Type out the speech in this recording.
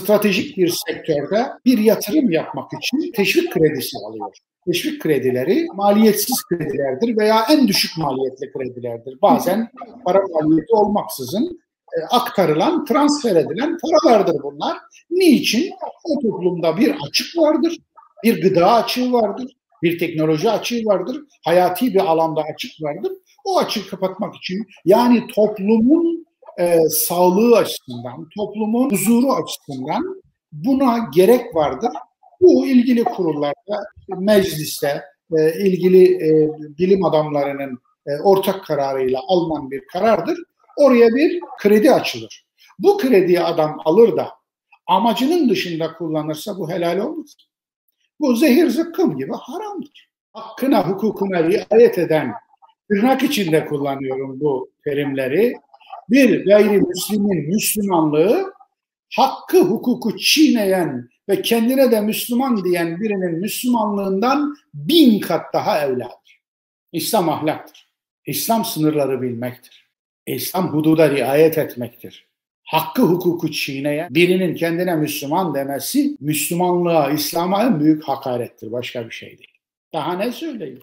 stratejik bir sektörde bir yatırım yapmak için teşvik kredisi alıyor. Teşvik kredileri maliyetsiz kredilerdir veya en düşük maliyetli kredilerdir. Bazen para maliyeti olmaksızın e, aktarılan, transfer edilen paralardır bunlar. Niçin? O toplumda bir açık vardır, bir gıda açığı vardır, bir teknoloji açığı vardır, hayati bir alanda açık vardır. O açığı kapatmak için yani toplumun e, sağlığı açısından, toplumun huzuru açısından buna gerek vardır. Bu ilgili kurullarda, mecliste, e, ilgili e, bilim adamlarının e, ortak kararıyla alınan bir karardır. Oraya bir kredi açılır. Bu krediyi adam alır da amacının dışında kullanırsa bu helal olmaz. Bu zehir zıkkım gibi haramdır. Hakkına, hukukuna riayet eden, tırnak içinde kullanıyorum bu terimleri, bir gayrimüslimin Müslümanlığı hakkı hukuku çiğneyen ve kendine de Müslüman diyen birinin Müslümanlığından bin kat daha evladır. İslam ahlaktır. İslam sınırları bilmektir. İslam hududa riayet etmektir. Hakkı hukuku çiğneyen birinin kendine Müslüman demesi Müslümanlığa, İslam'a en büyük hakarettir. Başka bir şey değil. Daha ne söyleyeyim?